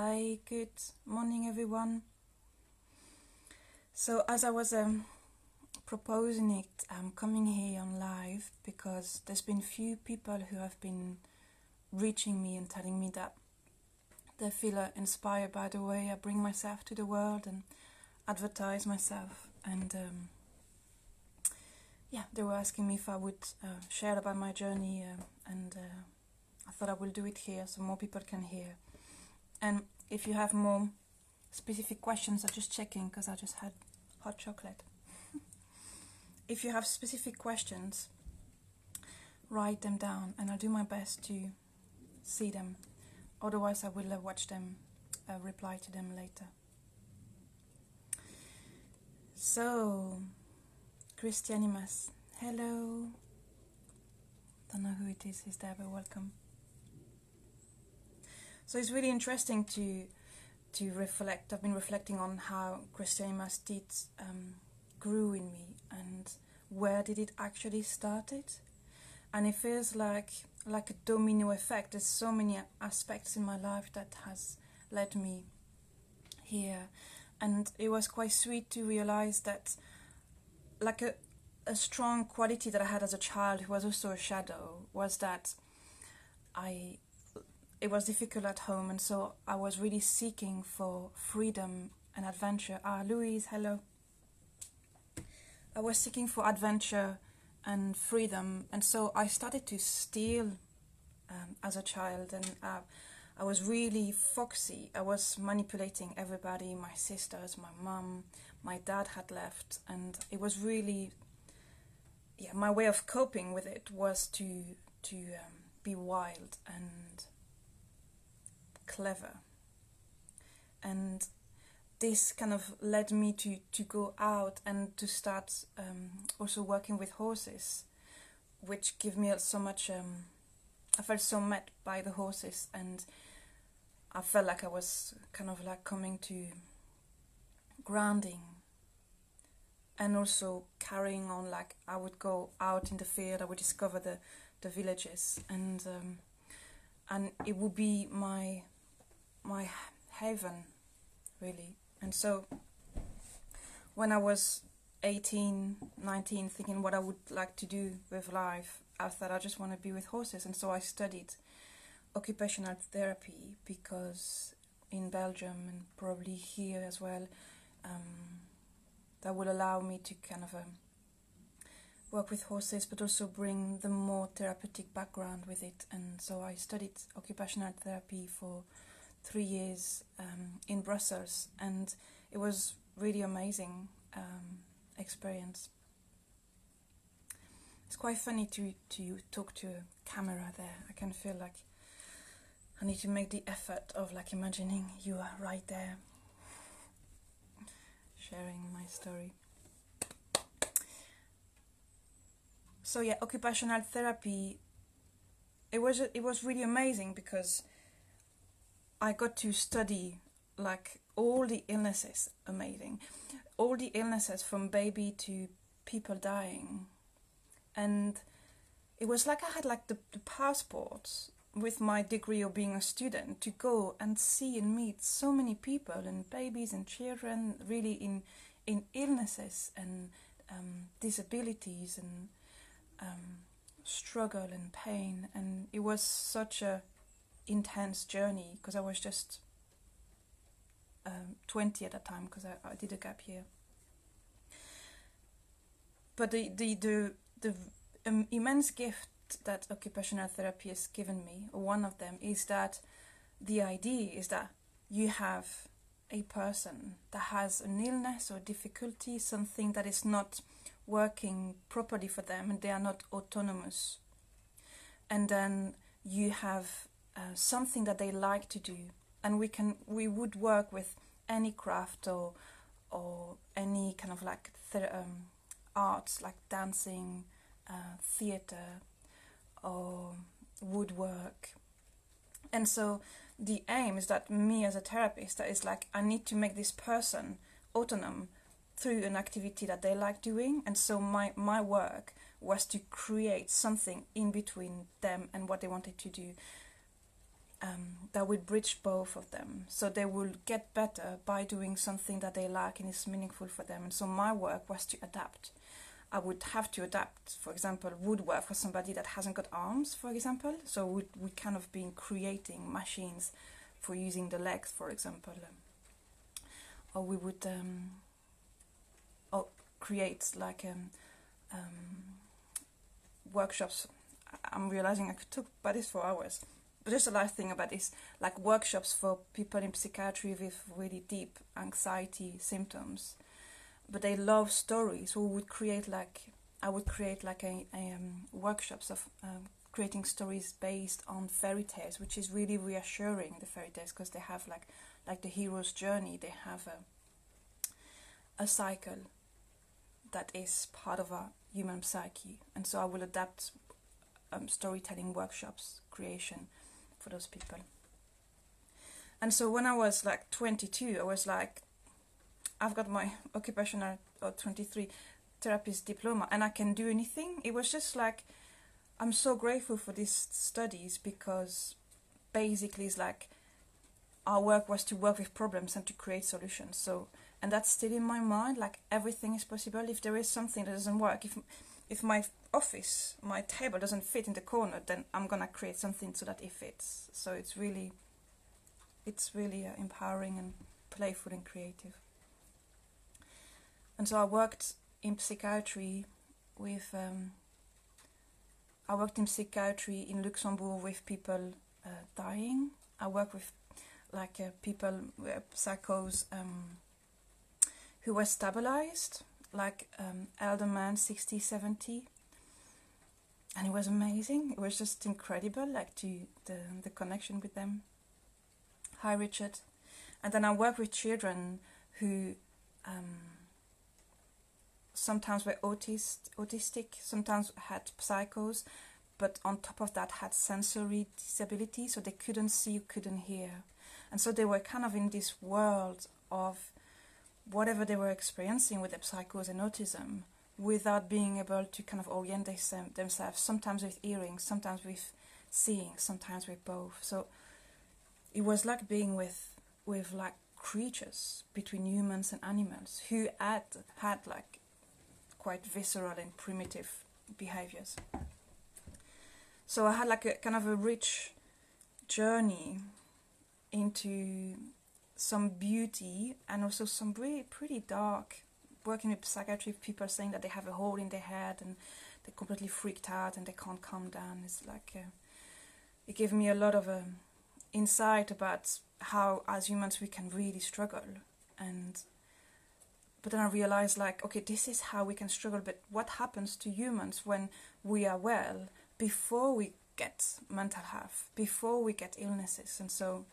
Hi, good morning, everyone. So, as I was um, proposing it, I'm coming here on live because there's been few people who have been reaching me and telling me that they feel uh, inspired by the way I bring myself to the world and advertise myself. And um, yeah, they were asking me if I would uh, share about my journey, uh, and uh, I thought I will do it here so more people can hear. And if you have more specific questions, I'm just checking because I just had hot chocolate. if you have specific questions, write them down and I'll do my best to see them. Otherwise, I will uh, watch them, uh, reply to them later. So, Christie Animas, hello. Don't know who it is, he's there, but welcome. So it's really interesting to to reflect. I've been reflecting on how Christie Animas did um, grew in me and where did it actually started, and it feels like like a domino effect. There's so many aspects in my life that has led me here, and it was quite sweet to realize that, like a a strong quality that I had as a child, who was also a shadow, was that I it was difficult at home, and so I was really seeking for freedom and adventure. Ah, Louise, hello. I was seeking for adventure and freedom, and so I started to steal um, as a child, and uh, I was really foxy. I was manipulating everybody, my sisters, my mum, my dad had left, and it was really, yeah. My way of coping with it was to to um, be wild and clever, and this kind of led me to, to go out and to start um, also working with horses, which give me so much. Um, I felt so met by the horses, and I felt like I was kind of like coming to grounding, and also carrying on. Like I would go out in the field, I would discover the the villages, and um, and it would be my my haven, really and so when I was 18, 19, thinking what I would like to do with life, I thought I just want to be with horses. And so I studied occupational therapy because in Belgium and probably here as well, um, that will allow me to kind of um, work with horses, but also bring the more therapeutic background with it. And so I studied occupational therapy for three years um, in Brussels, and it was really amazing um, experience. It's quite funny to to talk to a camera there. I can feel like I need to make the effort of like imagining you are right there, sharing my story. So yeah, occupational therapy. It was it was really amazing because I got to study like all the illnesses, amazing, all the illnesses from baby to people dying, and it was like I had like the, the passport with my degree of being a student to go and see and meet so many people and babies and children really in in illnesses and um, disabilities and um, struggle and pain. And it was such a intense journey because I was just um, 20 at that time because I, I did a gap year. But the the the, the um, immense gift that occupational therapy has given me, one of them, is that the idea is that you have a person that has an illness or difficulty, something that is not working properly for them, and they are not autonomous. And then you have uh, something that they like to do, and we can we would work with any craft or or any kind of like um, arts like dancing, uh, theater, or woodwork, and so the aim is that me as a therapist that is like I need to make this person autonomous through an activity that they like doing, and so my my work was to create something in between them and what they wanted to do um, that will bridge both of them. So they will get better by doing something that they like and is meaningful for them. And so my work was to adapt. I would have to adapt, for example, woodwork for somebody that hasn't got arms, for example. So we we kind of been creating machines for using the legs, for example, or we would um, or create like um, um, workshops. I'm realizing I could talk about this for hours. Just the last thing about this, like workshops for people in psychiatry with really deep anxiety symptoms. But they love stories. So we would create like I would create like a, a um, workshops of um, creating stories based on fairy tales, which is really reassuring. The fairy tales because they have like like the hero's journey. They have a a cycle that is part of our human psyche, and so I will adapt um, storytelling workshops creation for those people. And so when I was like 22, I was like, I've got my occupational or 23 therapist diploma and I can do anything. It was just like, I'm so grateful for these studies because basically it's like our work was to work with problems and to create solutions. So, and that's still in my mind. Like everything is possible. If there is something that doesn't work, if if my office, my table doesn't fit in the corner, then I'm gonna create something so that it fits. So it's really, it's really uh, empowering and playful and creative. And so I worked in psychiatry with, um, I worked in psychiatry in Luxembourg with people uh, dying. I work with like uh, people, uh, psychos um, who were stabilized, like um, elder man, 60, 70 and it was amazing. It was just incredible, like to the the connection with them. Hi, Richard. And then I work with children who um, sometimes were autist, autistic, sometimes had psychos, but on top of that had sensory disability, so they couldn't see, couldn't hear, and so they were kind of in this world of whatever they were experiencing with the psychos and autism without being able to kind of orient them, themselves, sometimes with hearing, sometimes with seeing, sometimes with both. So it was like being with with like creatures between humans and animals who had had like quite visceral and primitive behaviors. So I had like a kind of a rich journey into some beauty and also some really pretty dark working with psychiatry people saying that they have a hole in their head and they're completely freaked out and they can't calm down. It's like uh, it gave me a lot of um, insight about how as humans we can really struggle and but then I realized like okay this is how we can struggle but what happens to humans when we are well before we get mental health before we get illnesses and so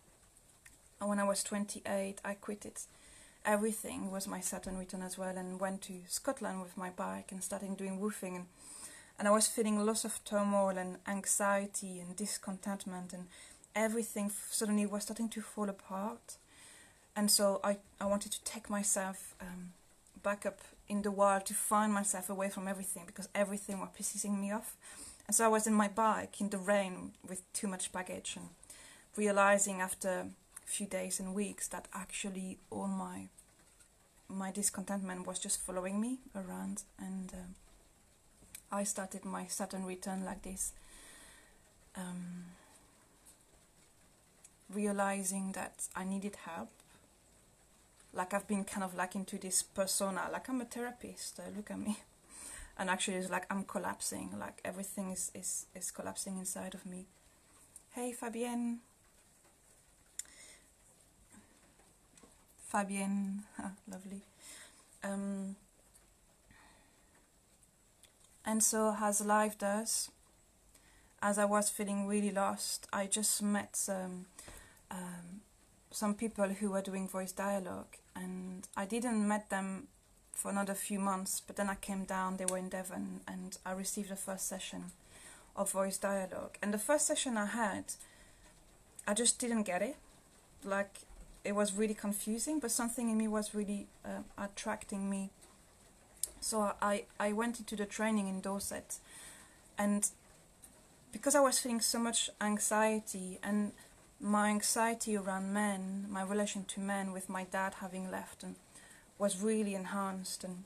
when I was 28 I quit it. Everything was my Saturn return as well and went to Scotland with my bike and started doing woofing. And, and I was feeling lots of turmoil and anxiety and discontentment and everything suddenly was starting to fall apart. And so I, I wanted to take myself um, back up in the wild to find myself away from everything because everything was pissing me off. And so I was in my bike in the rain with too much baggage and realizing after few days and weeks that actually all my my discontentment was just following me around and uh, I started my Saturn return like this um, realizing that I needed help. Like I've been kind of like into this persona like I'm a therapist uh, look at me. And actually it's like I'm collapsing like everything is, is, is collapsing inside of me. Hey Fabienne Fabienne, lovely. Um, and so, as life does, as I was feeling really lost, I just met some, um, some people who were doing voice dialogue, and I didn't met them for another few months. But then I came down; they were in Devon, and I received the first session of voice dialogue. And the first session I had, I just didn't get it. Like it was really confusing, but something in me was really uh, attracting me. So I, I went into the training in Dorset, and because I was feeling so much anxiety and my anxiety around men, my relation to men with my dad having left and was really enhanced and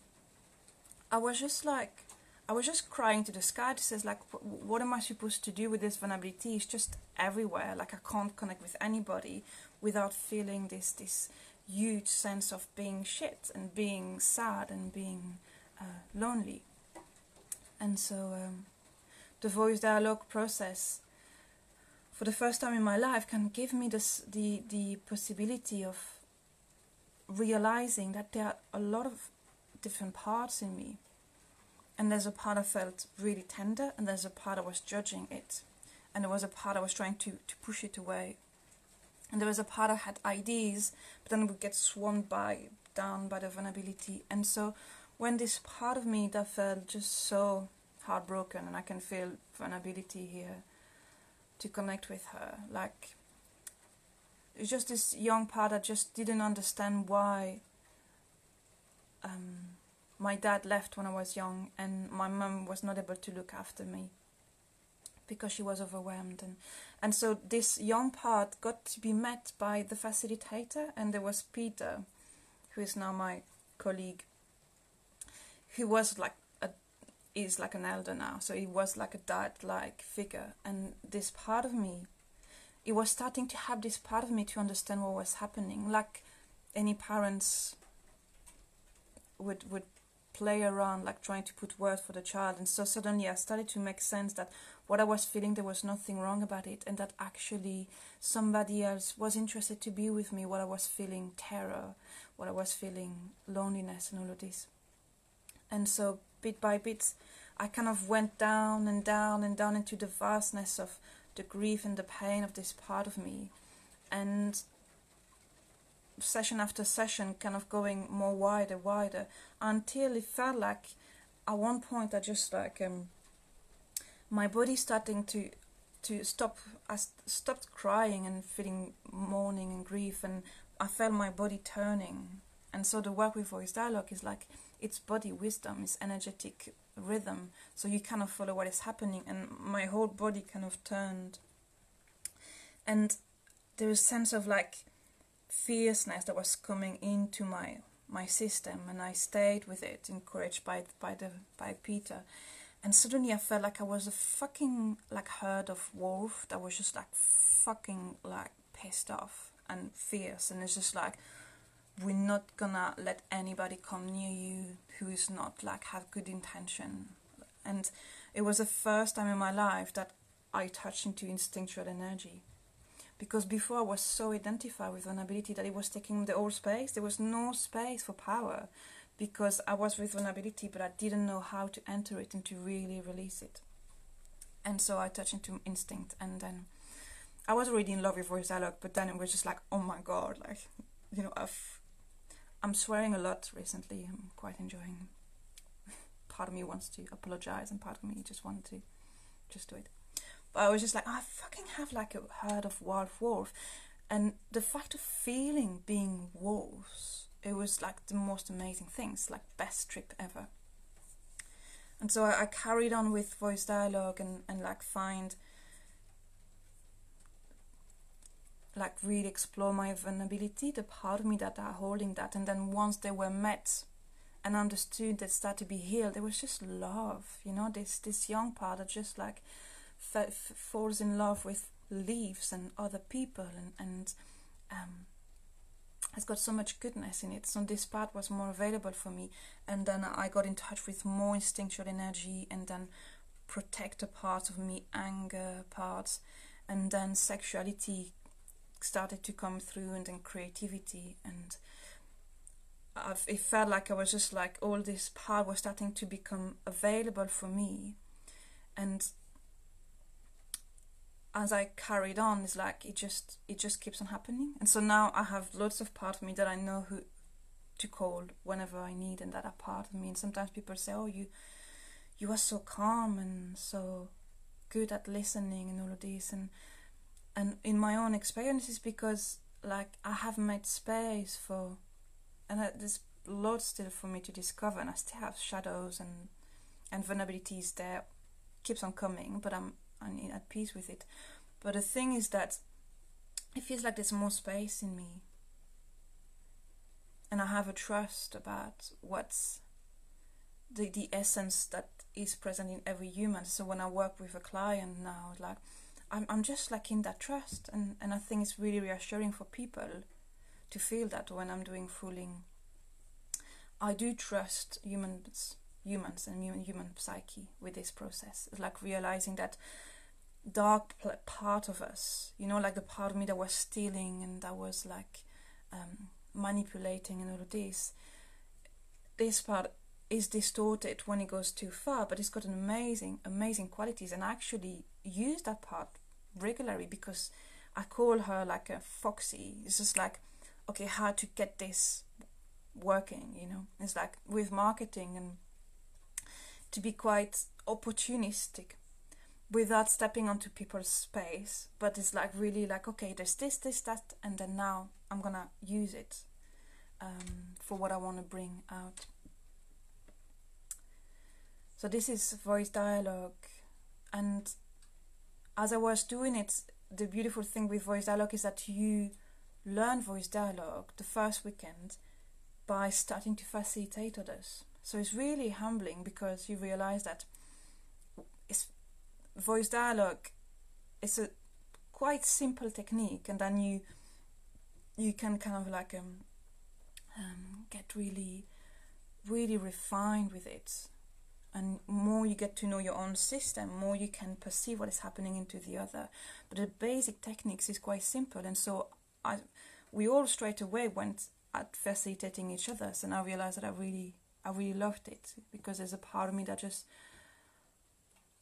I was just like I was just crying to the sky to says like what am I supposed to do with this vulnerability? It's just everywhere. Like I can't connect with anybody without feeling this this huge sense of being shit and being sad and being uh, lonely. And so um, the voice dialogue process for the first time in my life can give me this the the possibility of realizing that there are a lot of different parts in me. And there's a part I felt really tender and there's a part I was judging it. And there was a part I was trying to, to push it away and there was a part I had ideas but then would get swarmed by down by the vulnerability. And so when this part of me that felt just so heartbroken and I can feel vulnerability here to connect with her like it's just this young part that just didn't understand why um, my dad left when I was young and my mum was not able to look after me because she was overwhelmed. And and so this young part got to be met by the facilitator and there was Peter who is now my colleague who was like a is like an elder now. So he was like a dad like figure. And this part of me it was starting to have this part of me to understand what was happening. Like any parents would would play around like trying to put words for the child. And so suddenly I started to make sense that what I was feeling there was nothing wrong about it and that actually somebody else was interested to be with me while I was feeling terror while I was feeling loneliness and all of this. And so bit by bit I kind of went down and down and down into the vastness of the grief and the pain of this part of me. And session after session kind of going more wider wider until it felt like at one point I just like um my body starting to to stop I stopped crying and feeling mourning and grief and I felt my body turning. And so the work with voice dialogue is like it's body wisdom it's energetic rhythm. So you kind of follow what is happening and my whole body kind of turned. And there was a sense of like fierceness that was coming into my my system and I stayed with it encouraged by by the by Peter. And suddenly I felt like I was a fucking like herd of wolf that was just like fucking like pissed off and fierce. And it's just like we're not gonna let anybody come near you who is not like have good intention. And it was the first time in my life that I touched into instinctual energy because before I was so identified with vulnerability that it was taking the whole space there was no space for power. Because I was with vulnerability but I didn't know how to enter it and to really release it. And so I touched into instinct and then I was already in love with voice dialogue but then it was just like oh my god like you know I've I'm swearing a lot recently. I'm quite enjoying. Part of me wants to apologize and part of me just wanted to just do it I was just like, I fucking have like a herd of wild wolf. And the fact of feeling being wolves, it was like the most amazing things, like best trip ever. And so I, I carried on with voice dialogue and, and like find like really explore my vulnerability, the part of me that are holding that. And then once they were met and understood that start to be healed, there was just love, you know, this this young part that just like falls in love with leaves and other people and, and um, has got so much goodness in it. So this part was more available for me. And then I got in touch with more instinctual energy and then protector parts of me, anger parts, and then sexuality started to come through and then creativity and I've, it felt like I was just like all this part was starting to become available for me and as I carried on, it's like it just it just keeps on happening. And so now I have lots of part of me that I know who to call whenever I need, and that are part of me. And sometimes people say, "Oh, you you are so calm and so good at listening and all of this." And and in my own experiences, because like I have made space for, and there's lots still for me to discover, and I still have shadows and and vulnerabilities there keeps on coming, but I'm and at peace with it. But the thing is that it feels like there's more space in me and I have a trust about what's the the essence that is present in every human. So when I work with a client now, like I'm I'm just like in that trust, and and I think it's really reassuring for people to feel that when I'm doing fooling. I do trust humans, humans and human human psyche with this process. It's like realizing that dark part of us, you know, like the part of me that was stealing and that was like. Um, manipulating and all of this, this part is distorted when it goes too far, but it's got an amazing, amazing qualities. And I actually use that part regularly because I call her like a foxy. It's just like, okay, how to get this working, you know? It's like with marketing and to be quite opportunistic without stepping onto people's space. But it's like really like, okay, there's this, this, that, and then now I'm gonna use it um, for what I want to bring out. So this is voice dialogue, and as I was doing it, the beautiful thing with voice dialogue is that you learn voice dialogue the first weekend by starting to facilitate others. So it's really humbling because you realize that it's voice dialogue is a quite simple technique, and then you you can kind of like um, um, get really, really refined with it. And more you get to know your own system, more you can perceive what is happening into the other. But the basic techniques is quite simple, and so I, we all straight away went at facilitating each other. And I realized that I really, I really loved it because there's a part of me that just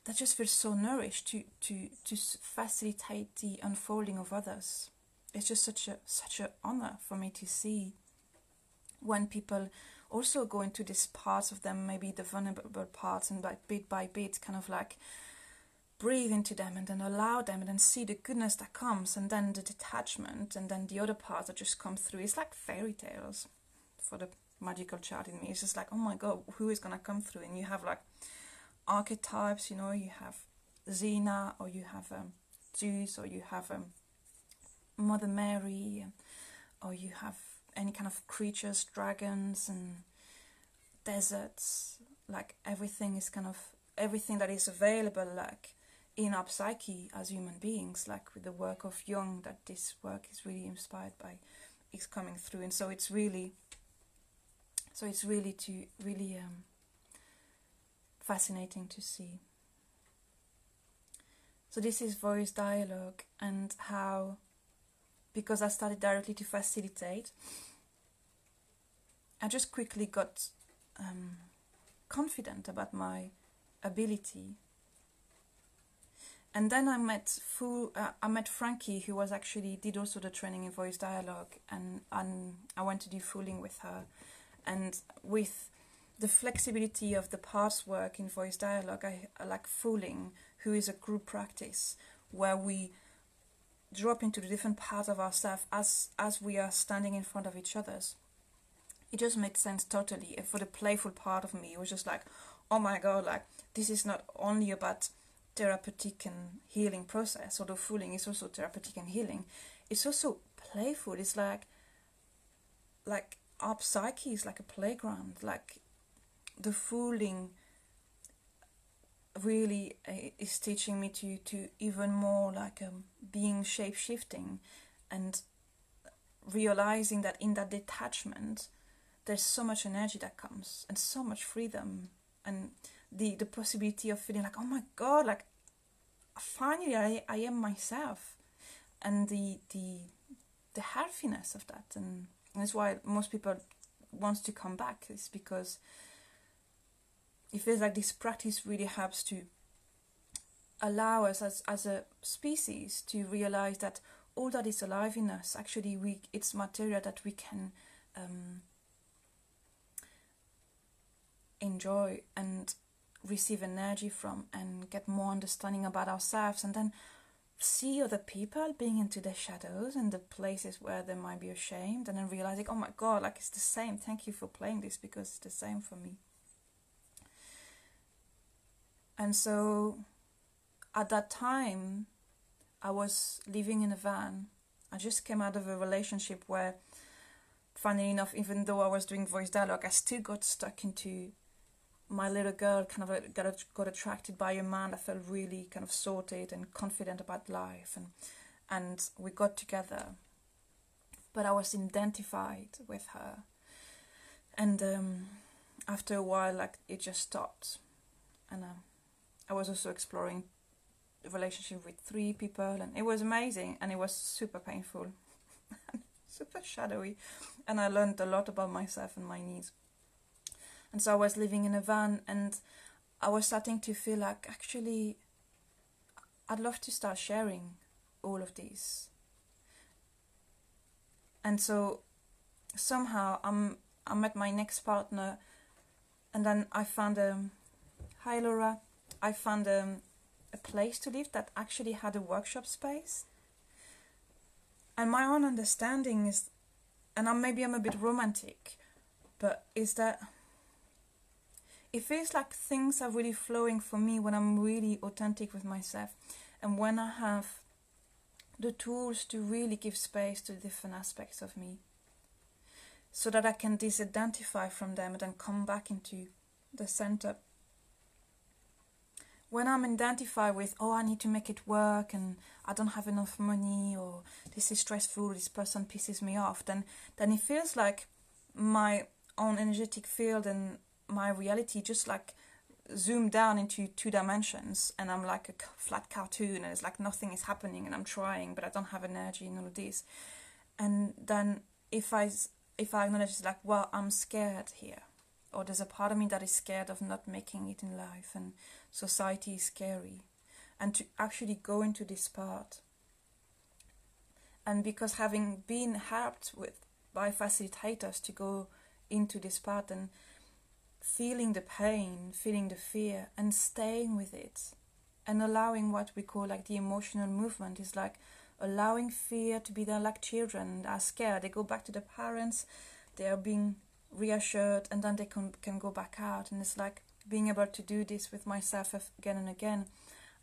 that just feels so nourished to to to facilitate the unfolding of others it's just such a such an honor for me to see when people also go into these parts of them, maybe the vulnerable parts, and like bit by bit, kind of like breathe into them and then allow them and then see the goodness that comes and then the detachment and then the other parts that just come through. It's like fairy tales for the magical child in me. It's just like, oh my god, who is gonna come through? And you have like archetypes, you know, you have Xena or you have um, Zeus or you have um, Mother Mary, or you have any kind of creatures, dragons and deserts. Like everything is kind of everything that is available, like in our psyche as human beings, like with the work of Jung, that this work is really inspired by, is coming through, and so it's really, so it's really to really um, fascinating to see. So this is voice dialogue and how because I started directly to facilitate, I just quickly got um, confident about my ability. And then I met Fu, uh, I met Frankie, who was actually did also the training in voice dialogue, and and I went to do fooling with her, and with the flexibility of the parts work in voice dialogue, I, I like fooling, who is a group practice where we drop into the different parts of ourselves as as we are standing in front of each other's it just made sense totally. And for the playful part of me it was just like oh my god like this is not only about therapeutic and healing process although fooling is also therapeutic and healing. It's also playful. It's like like our psyche is like a playground. Like the fooling really uh, is teaching me to to even more like um, being shape shifting and realizing that in that detachment there's so much energy that comes and so much freedom and the the possibility of feeling like oh my god like finally I, I am myself. And the the the healthiness of that. And, that's why most people wants to come back is because it feels like this practice really helps to allow us as, as a species to realize that all that is alive in us actually we it's material that we can um, enjoy and receive energy from and get more understanding about ourselves and then see other people being into the shadows and the places where they might be ashamed and then realizing oh my god like it's the same. Thank you for playing this because it's the same for me and so at that time, I was living in a van. I just came out of a relationship where, funny enough, even though I was doing voice dialogue, I still got stuck into my little girl kind of got got attracted by a man that felt really kind of sorted and confident about life, and and we got together. But I was identified with her, and um, after a while, like it just stopped, and uh, I was also exploring the relationship with three people, and it was amazing, and it was super painful, super shadowy, and I learned a lot about myself and my needs. And so I was living in a van, and I was starting to feel like actually I'd love to start sharing all of these. And so somehow I'm I met my next partner, and then I found a hi Laura, I found a, a place to live that actually had a workshop space. And my own understanding is, and I'm, maybe I'm a bit romantic, but is that it feels like things are really flowing for me when I'm really authentic with myself and when I have the tools to really give space to different aspects of me so that I can disidentify from them and then come back into the center. When I'm identified with, oh, I need to make it work and I don't have enough money or this is stressful, this person pisses me off, then, then it feels like my own energetic field and my reality just like zoom down into two dimensions and I'm like a flat cartoon and it's like nothing is happening and I'm trying but I don't have energy and all of this. And then if I if I acknowledge it's like well I'm scared here or there's a part of me that is scared of not making it in life and society is scary and to actually go into this part and because having been helped with by facilitators to go into this part and feeling the pain, feeling the fear, and staying with it, and allowing what we call like the emotional movement is like allowing fear to be there like children are scared. They go back to the parents, they are being reassured, and then they can, can go back out. And it's like being able to do this with myself again and again.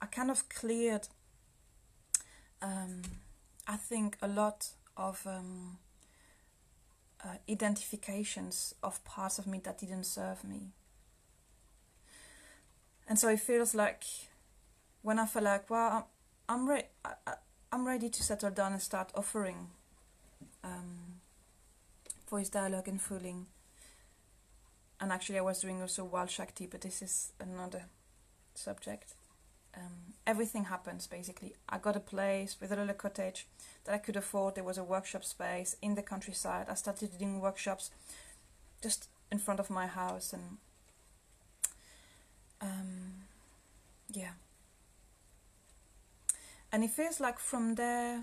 I kind of cleared, um, I think, a lot of um, uh, identifications of parts of me that didn't serve me. And so it feels like when I feel like, well, I'm, I'm ready. I'm ready to settle down and start offering um, voice dialogue and fooling. And actually, I was doing also Wild Shakti, but this is another subject. Um, everything happens basically. I got a place with a little cottage that I could afford. There was a workshop space in the countryside. I started doing workshops just in front of my house, and um, yeah. And it feels like from there,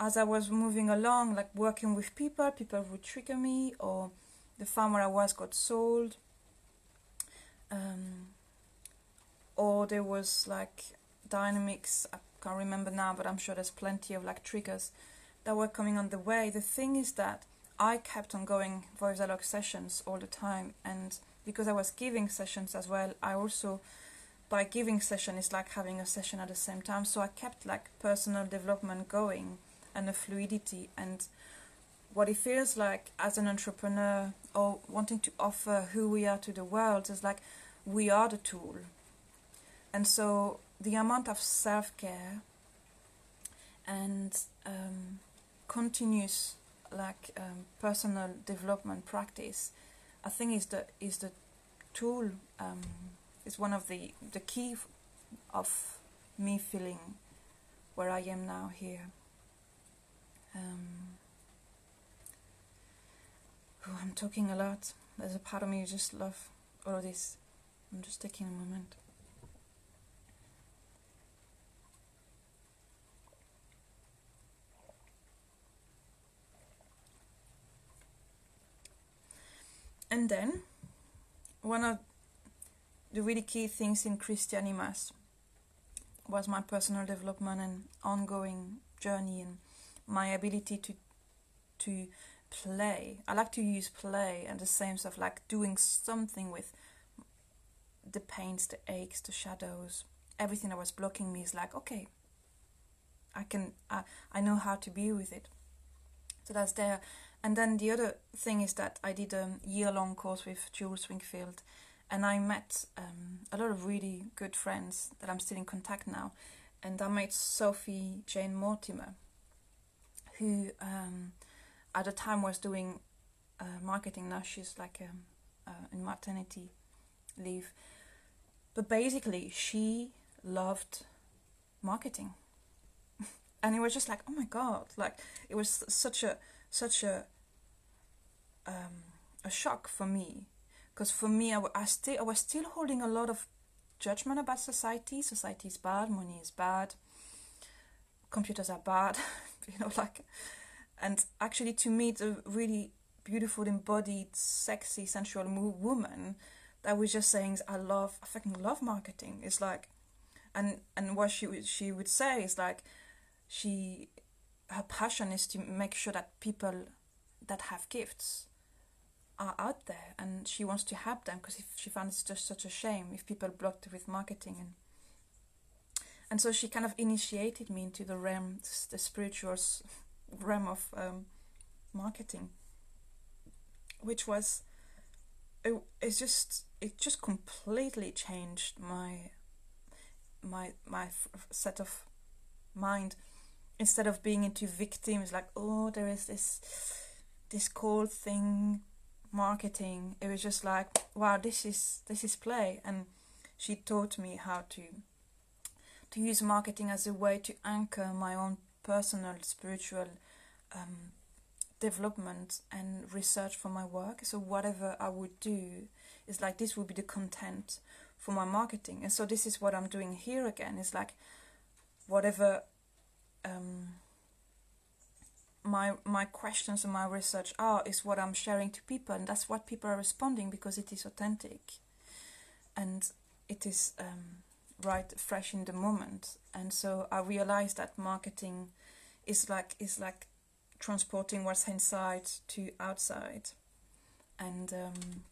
as I was moving along, like working with people, people would trigger me, or the farm where I was got sold. Um, or there was like dynamics I can't remember now but I'm sure there's plenty of like triggers that were coming on the way the thing is that I kept on going voice dialogue sessions all the time and because I was giving sessions as well I also by giving session is like having a session at the same time so I kept like personal development going and a fluidity and what it feels like as an entrepreneur or wanting to offer who we are to the world is like we are the tool and so the amount of self care and um, continuous like um, personal development practice, I think is the is the tool um, is one of the the key of me feeling where I am now here. Um, I'm talking a lot. There's a part of me who just love all of this. I'm just taking a moment. And then, one of the really key things in Christie Animas was my personal development and ongoing journey and my ability to to play. I like to use play and the same stuff, like doing something with the pains, the aches, the shadows, everything that was blocking me is like, okay, I can I, I know how to be with it. So that's there. And then the other thing is that I did a year long course with Jules Wingfield and I met um, a lot of really good friends that I'm still in contact now. And I met Sophie Jane Mortimer, who um, at the time was doing uh, marketing. Now she's like um, uh, in maternity leave. But basically, she loved marketing and it was just like oh my god like it was such a such a um, a shock for me because for me I, still I was still holding a lot of judgment about society society is bad money is bad computers are bad you know like and actually to meet a really beautiful embodied sexy sensual woman that was just saying I love I fucking love marketing it's like and and what she would she would say is like she her passion is to make sure that people that have gifts are out there and she wants to help them because she found it's just such a shame if people blocked with marketing and and so she kind of initiated me into the realm the spiritual realm of um, marketing which was it, it's just it just completely changed my my my set of mind. Instead of being into victims like oh there is this this cold thing marketing. It was just like wow this is this is play. And she taught me how to to use marketing as a way to anchor my own personal spiritual um, development and research for my work. So whatever i would do is like this would be the content for my marketing. And so this is what i'm doing here again. It's like whatever um, my my questions and my research are is what I'm sharing to people, and that's what people are responding because it is authentic, and it is um, right, fresh in the moment. And so I realized that marketing is like is like transporting what's inside to outside, and um,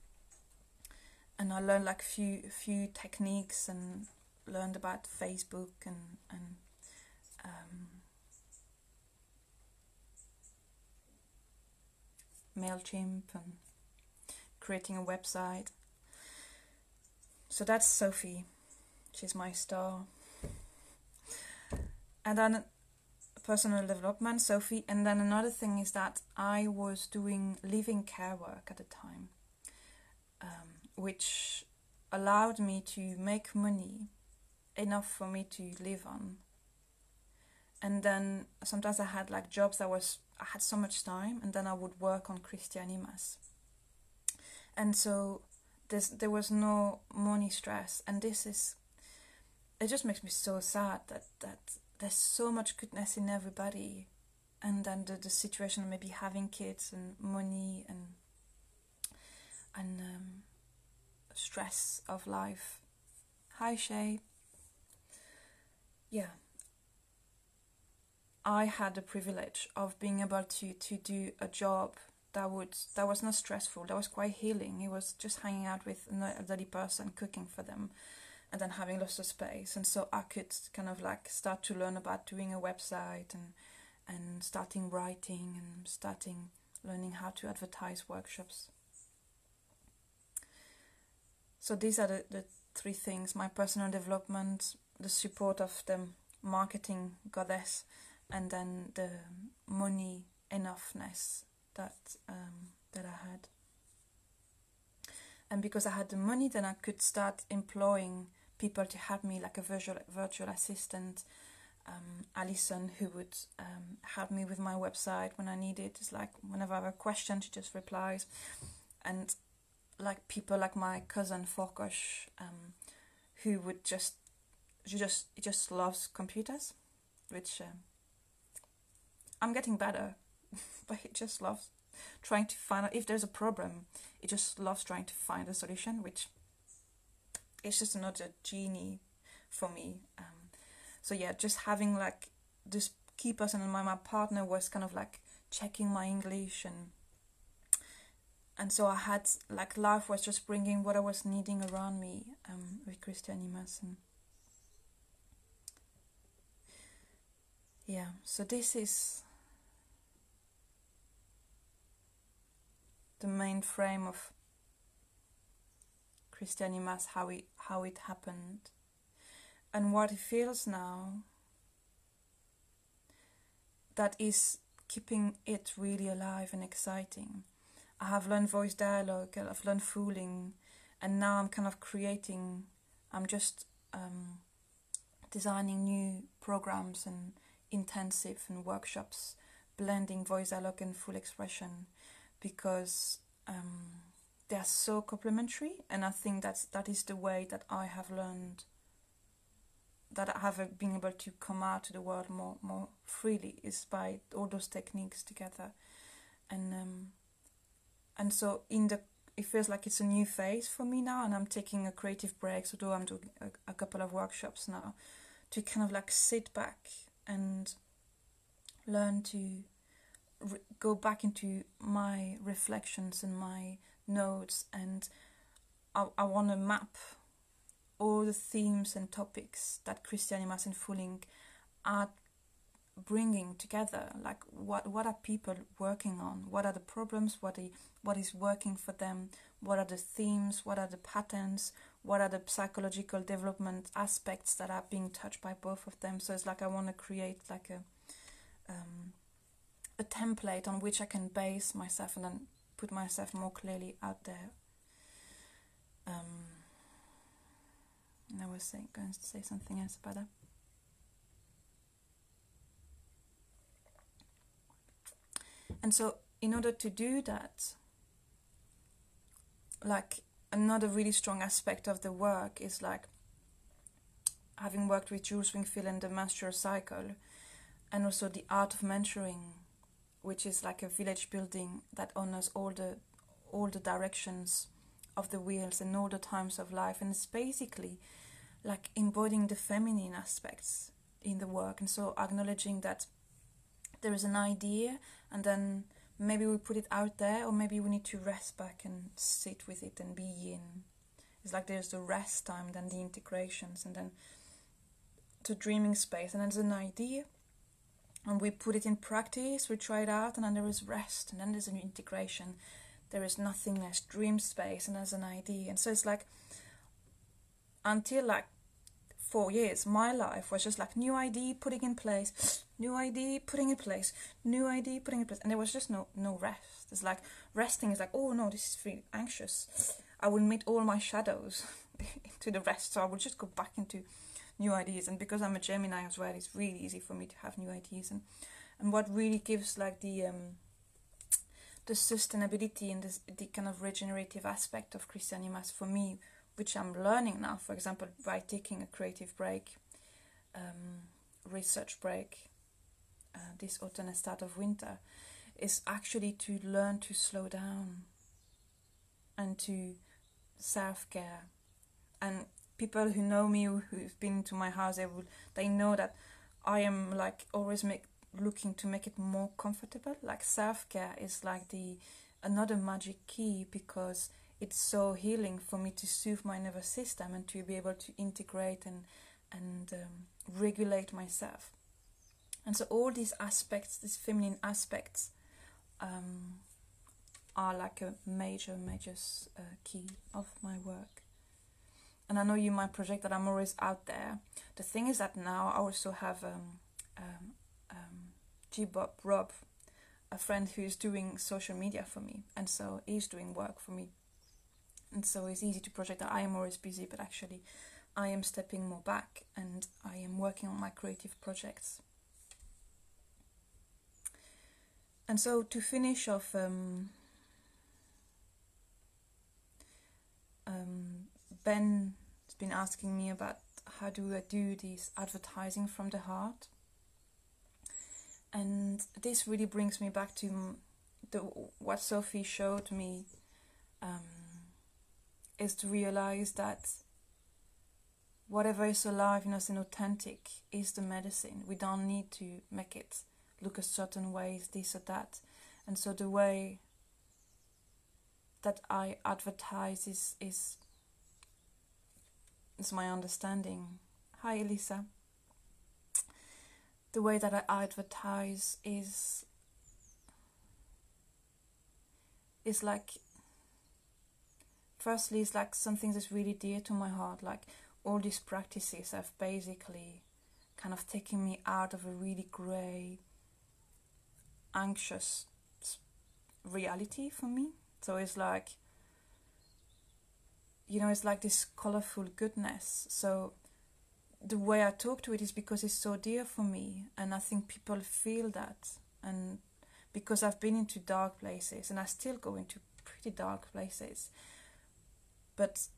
and I learned like few few techniques and learned about Facebook and and um, MailChimp and creating a website. So that's Sophie. She's my star. And then personal development, Sophie. And then another thing is that I was doing living care work at the time, um, which allowed me to make money enough for me to live on. And then sometimes I had like jobs that was I had so much time, and then I would work on Christie Animas. And so there was no money stress, and this is, it just makes me so sad that, that there's so much goodness in everybody, and then the, the situation of maybe having kids and money and and um, stress of life. Hi Shay. Yeah, I had the privilege of being able to to do a job that would that was not stressful. That was quite healing. It was just hanging out with an elderly person, cooking for them, and then having lots of space. And so I could kind of like start to learn about doing a website and and starting writing and starting learning how to advertise workshops. So these are the, the three things my personal development, the support of the marketing goddess, and then the money enoughness that um, that I had. And because I had the money, then I could start employing people to help me, like a virtual virtual assistant, um, Alison, who would um, help me with my website when I need it. It's like whenever I have a question, she just replies, and like people like my cousin Forkosh, um, who would just she just she just loves computers, which um, I'm getting better, but he just loves trying to find out if there's a problem. He just loves trying to find a solution, which is just another genie for me. Um, so yeah, just having like this key person and my, my partner was kind of like checking my English and and so I had like life was just bringing what I was needing around me um, with Christie Animas and yeah, so this is the main frame of Christie Animas, how it how it happened, and what it feels now. That is keeping it really alive and exciting. I have learned voice dialogue, I've learned fooling, and now I'm kind of creating. I'm just um, designing new programs and intensive and workshops, blending voice dialogue and full expression, because um, they are so complementary, and I think that's that is the way that I have learned. That I have been able to come out to the world more more freely is by all those techniques together, and um, and so in the it feels like it's a new phase for me now, and I'm taking a creative break. Although I'm doing a, a couple of workshops now, to kind of like sit back and learn to re- go back into my reflections and my notes and I, I want to map all the themes and topics that Christie Animas and Fooling are bringing together. Like what what are people working on? What are the problems? What are, what is working for them? What are the themes? What are the patterns? What are the psychological development aspects that are being touched by both of them? So it's like i want to create like a um, a template on which i can base myself and then put myself more clearly out there. Um, I was say, going to say something else about that. And so, in order to do that, like another really strong aspect of the work is like having worked with Jules Wingfield and the menstrual cycle, and also the art of mentoring which is like a village building that honors all the all the directions of the wheels and all the times of life. And it's basically like embodying the feminine aspects in the work. And so acknowledging that there is an idea and then maybe we put it out there or maybe we need to rest back and sit with it and be in. It's like there's the rest time then the integrations and then the dreaming space. And then there's an idea and we put it in practice, we try it out, and then there is rest, and then there's an integration. There is nothingness, dream space, and there's an idea. And so it's like until like four years, my life was just like new ID putting in place, new ID putting in place, new ID putting in place, and there was just no no rest. It's like resting is like, oh no, this is really anxious. I will meet all my shadows to the rest, so I will just go back into new ideas and because i'm a gemini as well it's really easy for me to have new ideas and and what really gives like the um the sustainability and this, the kind of regenerative aspect of Christie Animas for me, which I'm learning now, for example, by taking a creative break, um, research break, uh, this autumn and start of winter, is actually to learn to slow down and to self care and people who know me who've been to my house they will they know that I am like always make looking to make it more comfortable. Like self-care is like the another magic key because it's so healing for me to soothe my nervous system and to be able to integrate and and um, regulate myself. And so all these aspects these feminine aspects um, are like a major major uh, key of my work and I know you might project that I'm always out there. The thing is that now I also have um, um, um, G-Bob Rob, a friend who's doing social media for me, and so he's doing work for me. And so it's easy to project that I am always busy, but actually I am stepping more back and I am working on my creative projects. And so to finish off, um, um, Ben been asking me about how do I do this advertising from the heart. And this really brings me back to the, what Sophie showed me um, is to realize that whatever is alive in us and authentic is the medicine. We don't need to make it look a certain way, this or that. And so the way that I advertise is, is is my understanding. Hi, Elisa. the way that I advertise is is like firstly it's like something that's really dear to my heart like all these practices have basically kind of taken me out of a really grey anxious reality for me so it's like you know it's like this colorful goodness so the way I talk to it is because it's so dear for me, and I think people feel that. And because I've been into dark places, and I still go into pretty dark places, but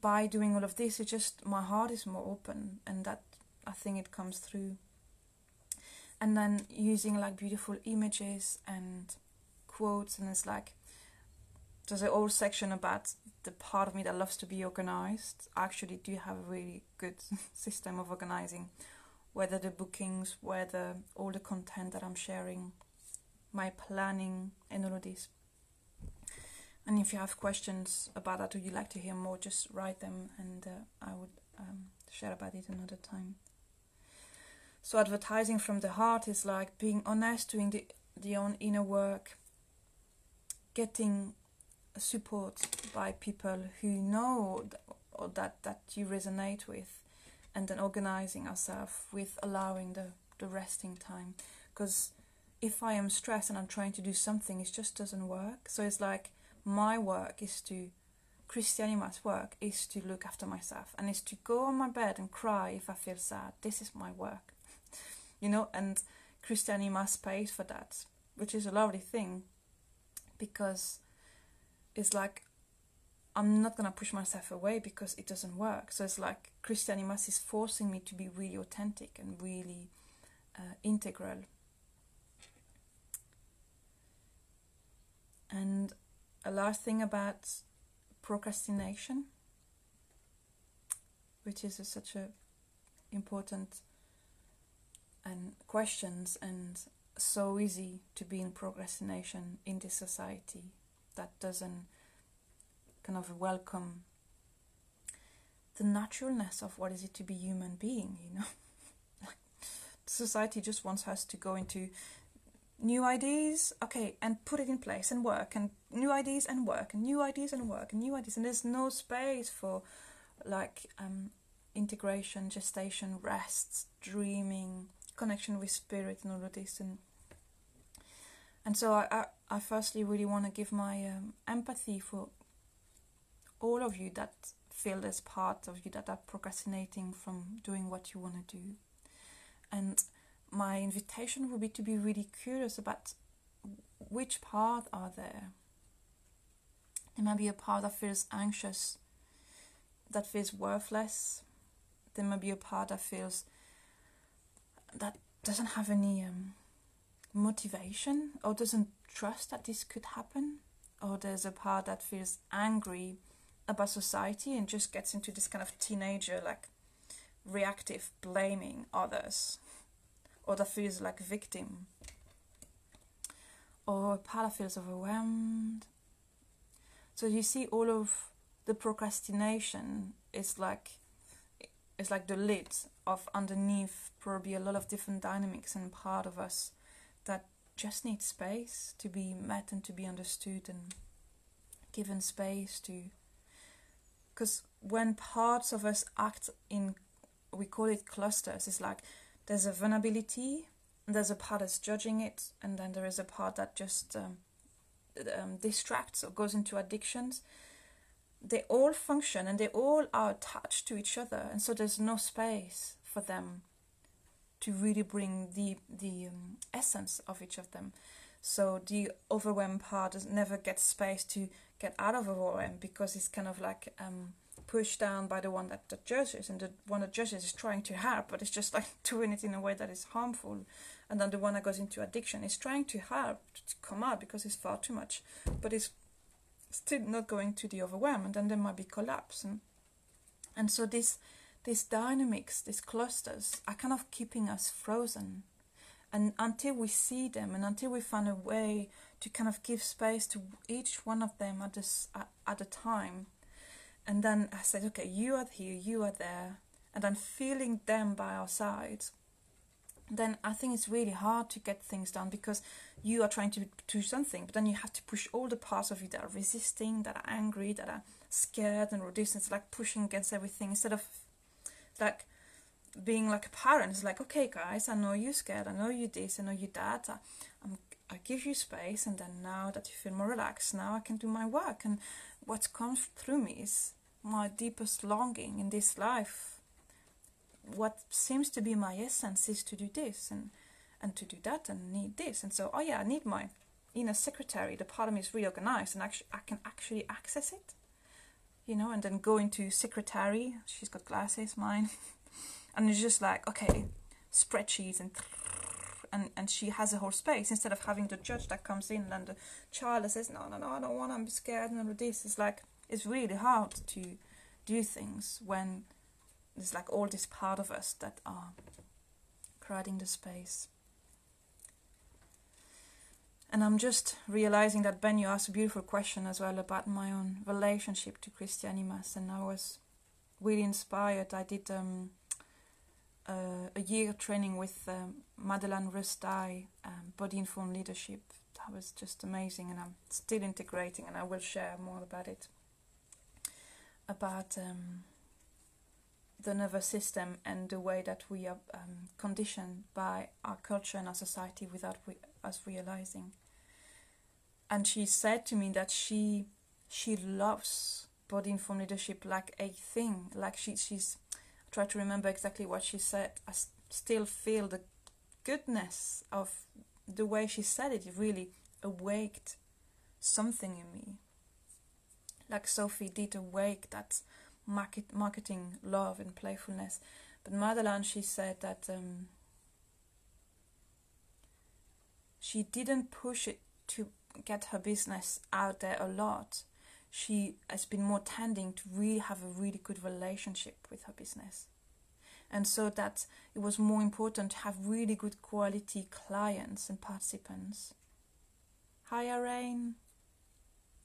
by doing all of this, it just my heart is more open, and that I think it comes through. And then using like beautiful images and quotes, and it's like there's a whole section about the part of me that loves to be organized. I actually do have a really good system of organizing, whether the bookings, whether all the content that I'm sharing, my planning, and all of this. And if you have questions about that or you'd like to hear more, just write them and uh, I would um, share about it another time. So, advertising from the heart is like being honest, doing the, the own inner work, getting support by people who know or that that you resonate with and then organizing ourselves with allowing the, the resting time. Because if i am stressed and i'm trying to do something it just doesn't work. So it's like my work is to Christie Anima's work is to look after myself and is to go on my bed and cry if i feel sad. This is my work you know and christianima pays for that which is a lovely thing because it's like I'm not gonna push myself away because it doesn't work. So it's like Christie Animas is forcing me to be really authentic and really uh, integral. And a last thing about procrastination, which is a, such a important and questions and so easy to be in procrastination in this society that doesn't kind of welcome the naturalness of what is it to be human being you know? Society just wants us to go into new ideas okay and put it in place and work and new ideas and work and new ideas and work and new ideas and there's no space for like um, integration gestation rest dreaming connection with spirit and all of this and and so I, I, I firstly really want to give my um, empathy for all of you that feel there's part of you that are procrastinating from doing what you want to do. And my invitation would be to be really curious about which part are there. There might be a part that feels anxious, that feels worthless. There might be a part that feels that doesn't have any um, motivation or doesn't trust that this could happen, or there's a part that feels angry about society and just gets into this kind of teenager like reactive blaming others, or that feels like victim, or a part that feels overwhelmed. So you see, all of the procrastination is like it's like the lid of underneath probably a lot of different dynamics and part of us that just need space to be met and to be understood and given space to because when parts of us act in we call it clusters it's like there's a vulnerability there's a part that's judging it and then there is a part that just um, um, distracts or goes into addictions. They all function and they all are attached to each other and so there's no space for them to really bring the the um, essence of each of them. So the overwhelmed part does never get space to get out of overwhelm because it's kind of like um, pushed down by the one that, that judges, and the one that judges is trying to help, but it's just like doing it in a way that is harmful. And then the one that goes into addiction is trying to help to come out because it's far too much, but it's still not going to the overwhelm, and then there might be collapse. And, and so this these dynamics, these clusters, are kind of keeping us frozen. And until we see them and until we find a way to kind of give space to each one of them at, this, at, at a time, and then I said, okay, you are here, you are there, and then feeling them by our side, then I think it's really hard to get things done because you are trying to do something, but then you have to push all the parts of you that are resisting, that are angry, that are scared and resistant. It's like pushing against everything instead of like being like a parent. is like, okay, guys, I know you're scared. I know you this. I know you that. I, I'm, I give you space, and then now that you feel more relaxed, now I can do my work. And what comes through me is my deepest longing in this life. What seems to be my essence is to do this and and to do that and need this. And so, oh yeah, I need my inner secretary. The part of me is reorganized, and actually, I can actually access it. You know, and then go into secretary. She's got glasses, mine, and it's just like okay, spreadsheets and and and she has a whole space instead of having the judge that comes in and the child that says no no no I don't want I'm scared and all this it's like it's really hard to do things when there's like all this part of us that are creating the space and I'm just realizing that Ben, you asked a beautiful question as well about my own relationship to Christie Animas, and I was really inspired. I did um, uh, a year training with um, Madeleine Rustai, um, Body Informed Leadership. That was just amazing, and I'm still integrating, and I will share more about it. About um, the nervous system and the way that we are um, conditioned by our culture and our society without we, us realizing. And she said to me that she she loves body informed leadership like a thing, like she she's try to remember exactly what she said. I still feel the goodness of the way she said it. It really awaked something in me. Like Sophie did awake that market, marketing love and playfulness. But Madeleine, she said that um, she didn't push it to get her business out there a lot she has been more tending to really have a really good relationship with her business. And so that it was more important to have really good quality clients and participants. Hi, Irene.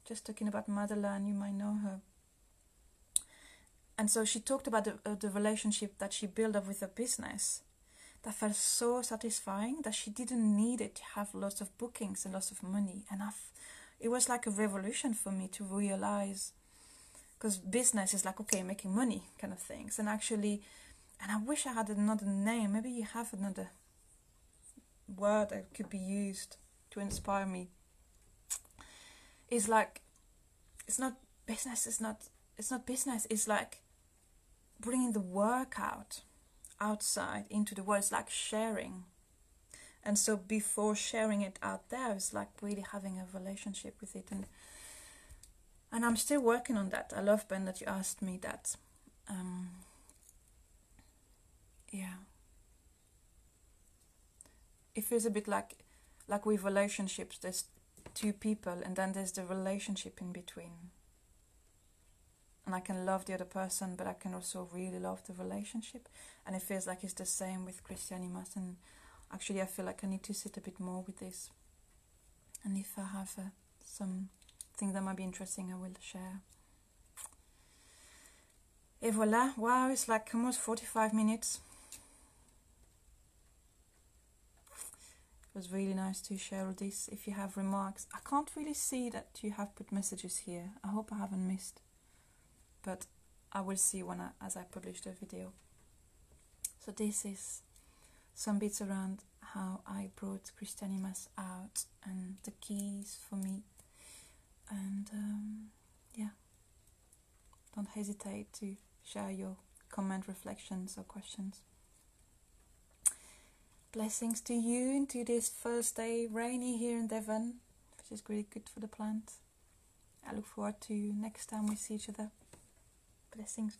Just talking about Madeline, you might know her. And so she talked about the, uh, the relationship that she built up with her business that felt so satisfying that she didn't need it to have lots of bookings and lots of money. And it was like a revolution for me to realize because business is like okay making money kind of things. And actually and i wish i had another name. Maybe you have another word that could be used to inspire me. Is like it's not business it's not it's not business. It's like bringing the work out outside into the world it's like sharing. And so before sharing it out there it's like really having a relationship with it. And and i'm still working on that. I love ben that you asked me that. Um, yeah. It feels a bit like like with relationships there's two people and then there's the relationship in between and i can love the other person but i can also really love the relationship and it feels like it's the same with Christie Animas and Actually, I feel like I need to sit a bit more with this. And if I have uh, something that might be interesting, I will share. Et voila, wow, it's like almost 45 minutes. It was really nice to share all this. If you have remarks, I can't really see that you have put messages here. I hope I haven't missed. But I will see when I, as I publish the video. So this is some bits around how I brought Christie Animas out and the keys for me. And um, yeah, don't hesitate to share your comment, reflections, or questions. Blessings to you into this first day, rainy here in Devon, which is really good for the plant. I look forward to next time we see each other. Blessings.